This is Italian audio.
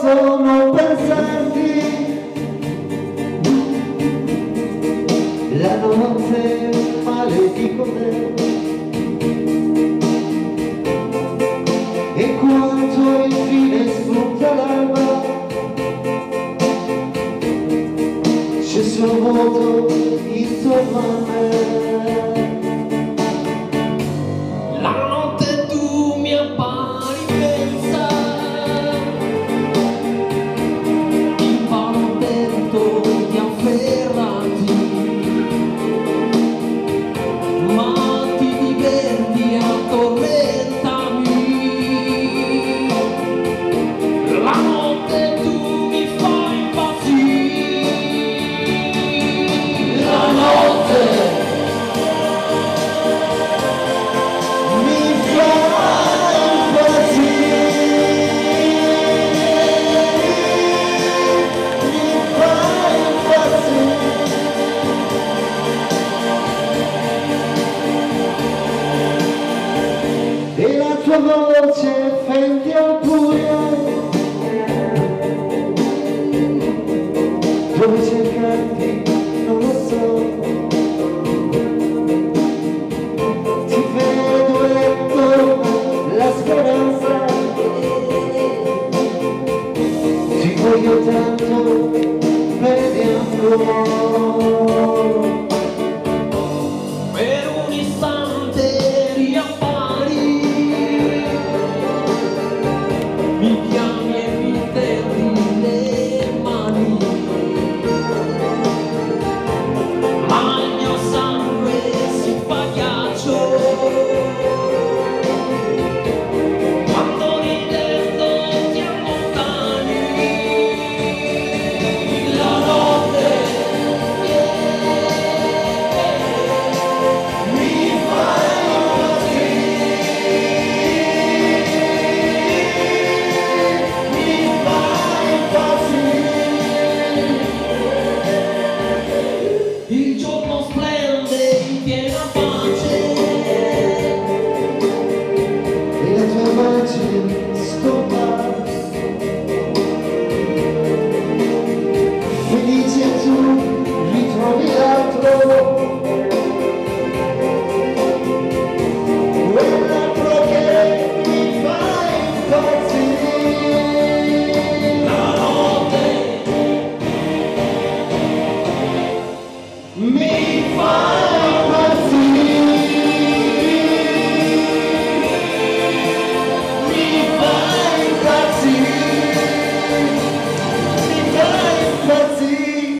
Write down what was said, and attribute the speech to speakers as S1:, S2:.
S1: posso non pensarti. La notte maledico te e quanto infine spunta l'alba. C'è il suo voto intorno a me tua voce fende al buio dove cercarti non lo so. Ti vedo e la speranza. Ti voglio tanto per